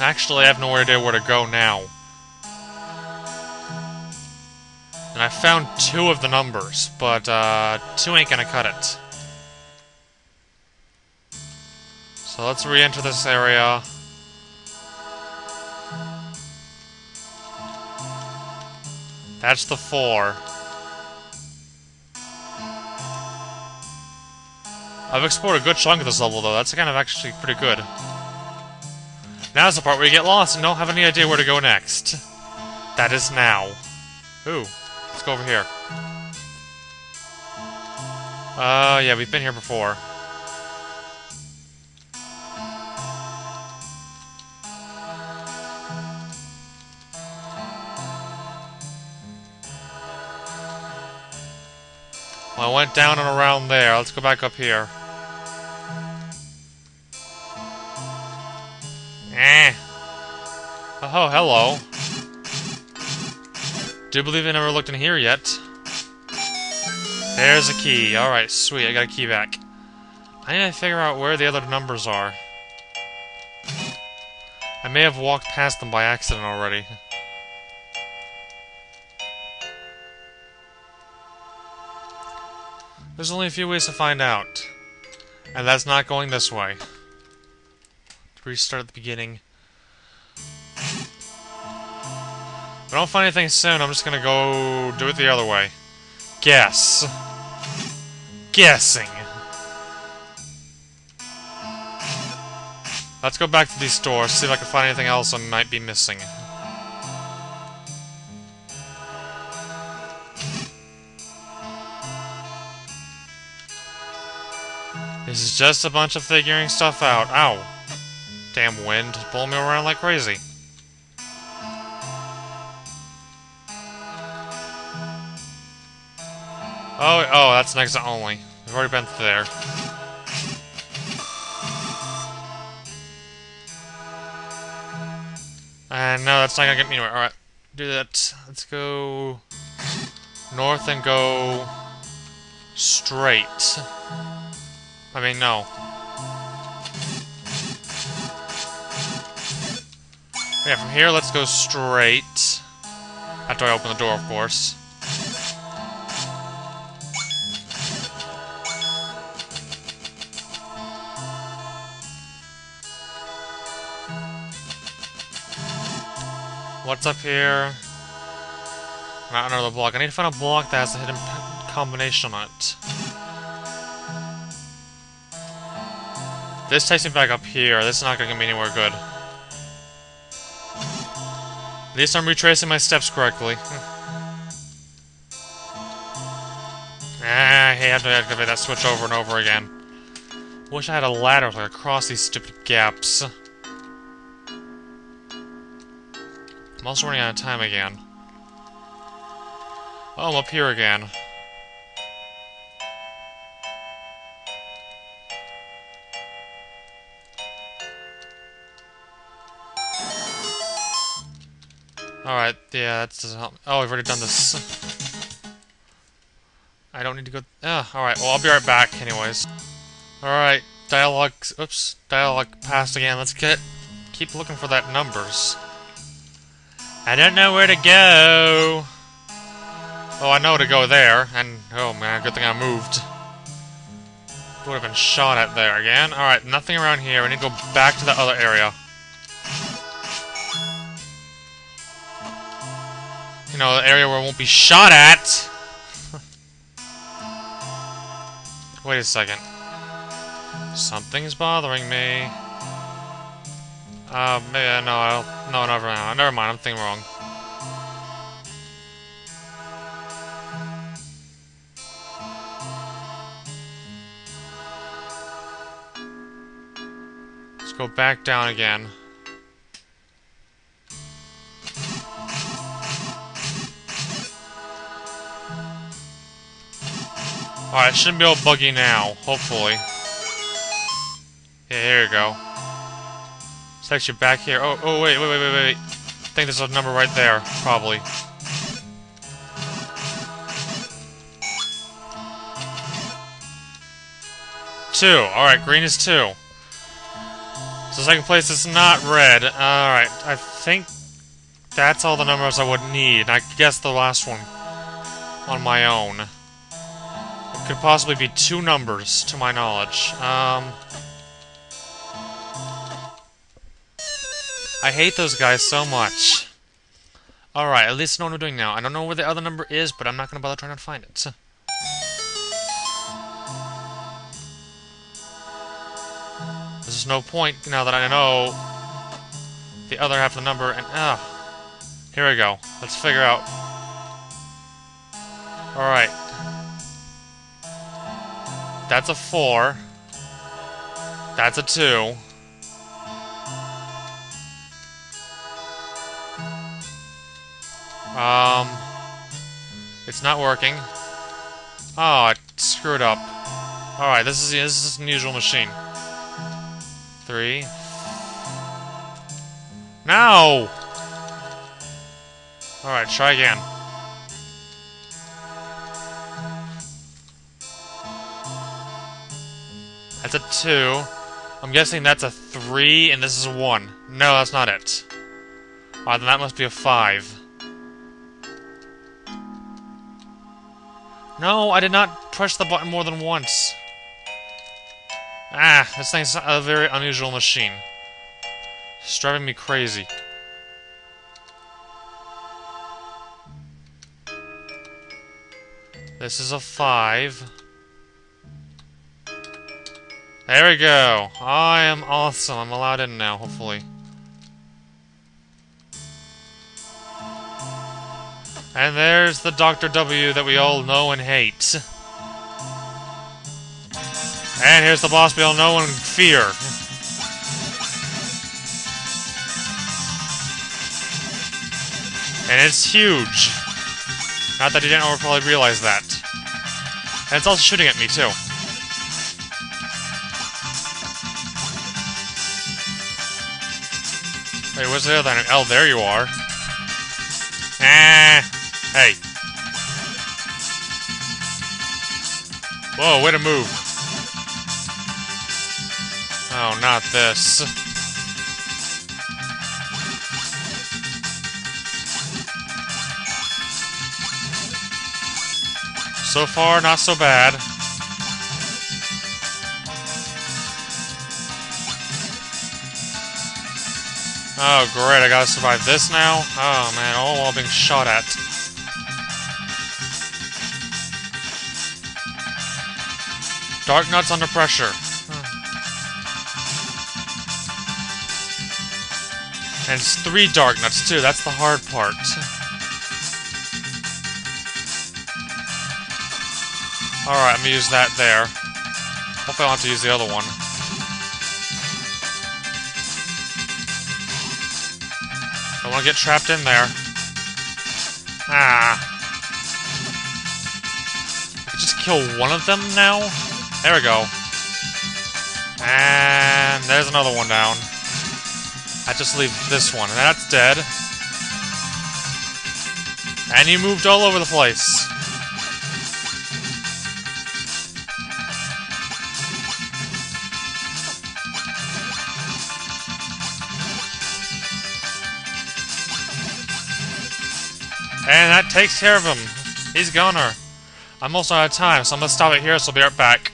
Actually, I have no idea where to go now. And I found two of the numbers, but uh, two ain't gonna cut it. So let's re-enter this area. That's the four. I've explored a good chunk of this level, though. That's kind of actually pretty good. Now's the part where you get lost and don't have any idea where to go next. That is now. Ooh, let's go over here. Uh, yeah, we've been here before. Well, I went down and around there. Let's go back up here. Oh, hello. Do believe I never looked in here yet. There's a key. Alright, sweet. I got a key back. I need to figure out where the other numbers are. I may have walked past them by accident already. There's only a few ways to find out. And that's not going this way. To restart at the beginning. I don't find anything soon, I'm just gonna go do it the other way. Guess. Guessing. Let's go back to these stores, see if I can find anything else I might be missing. This is just a bunch of figuring stuff out. Ow. Damn wind, pulling me around like crazy. Oh, oh, that's next to only. We've already been there. And no, that's not gonna get me anywhere. Alright, do that. Let's go north and go straight. I mean, no. Yeah, from here, let's go straight. After I open the door, of course. What's up here? Not another block. I need to find a block that has a hidden combination on it. This takes me back up here. This is not gonna get me anywhere good. At least I'm retracing my steps correctly. ah, I have to activate that switch over and over again. Wish I had a ladder to cross these stupid gaps. I'm also running out of time again. Oh, I'm up here again. Alright, yeah, that doesn't help. Oh, I've already done this. I don't need to go... Ah, alright, well, I'll be right back anyways. Alright, dialogue... Oops, dialogue passed again. Let's get... Keep looking for that numbers. I don't know where to go. Oh, I know to go there, and oh man, good thing I moved. Would have been shot at there again. Alright, nothing around here. We need to go back to the other area. You know, the area where it won't be shot at! Wait a second. Something's bothering me. Uh, maybe, uh, no, I'll, no, never mind. Never mind, I'm thinking wrong. Let's go back down again. Alright, shouldn't be all buggy now, hopefully. Yeah, here you go. It's actually back here. Oh, oh, wait, wait, wait, wait, wait. I think there's a number right there, probably. Two. Alright, green is two. So second place is not red. Alright, I think that's all the numbers I would need. I guess the last one on my own. It could possibly be two numbers, to my knowledge. Um... I hate those guys so much. Alright, at least I know what I'm doing now. I don't know where the other number is, but I'm not going to bother trying to find it. There's no point now that I know the other half of the number, and, ah. Here we go. Let's figure out. Alright. That's a 4. That's a 2. Um, it's not working. Oh, it screwed up. Alright, this is this is an unusual machine. Three. No! Alright, try again. That's a two. I'm guessing that's a three, and this is a one. No, that's not it. Alright, then that must be a five. No, I did not press the button more than once. Ah, this thing's a very unusual machine. It's driving me crazy. This is a 5. There we go. I am awesome. I'm allowed in now, hopefully. And there's the Dr. W that we all know and hate. And here's the boss we all know and fear. And it's huge. Not that he didn't probably realize that. And it's also shooting at me, too. Wait, where's the other one? Oh, there you are. Ah. Hey. Whoa, way to move. Oh, not this. So far, not so bad. Oh, great, I gotta survive this now? Oh, man, all while being shot at. Darknuts under pressure. And it's three Darknuts, too. That's the hard part. Alright, I'm gonna use that there. Hopefully I don't have to use the other one. Don't want to get trapped in there. Ah. I just kill one of them now? There we go. And there's another one down. I just leave this one, and that's dead. And you moved all over the place. And that takes care of him. He's goner. I'm also out of time, so I'm gonna stop it here, so I'll be right back.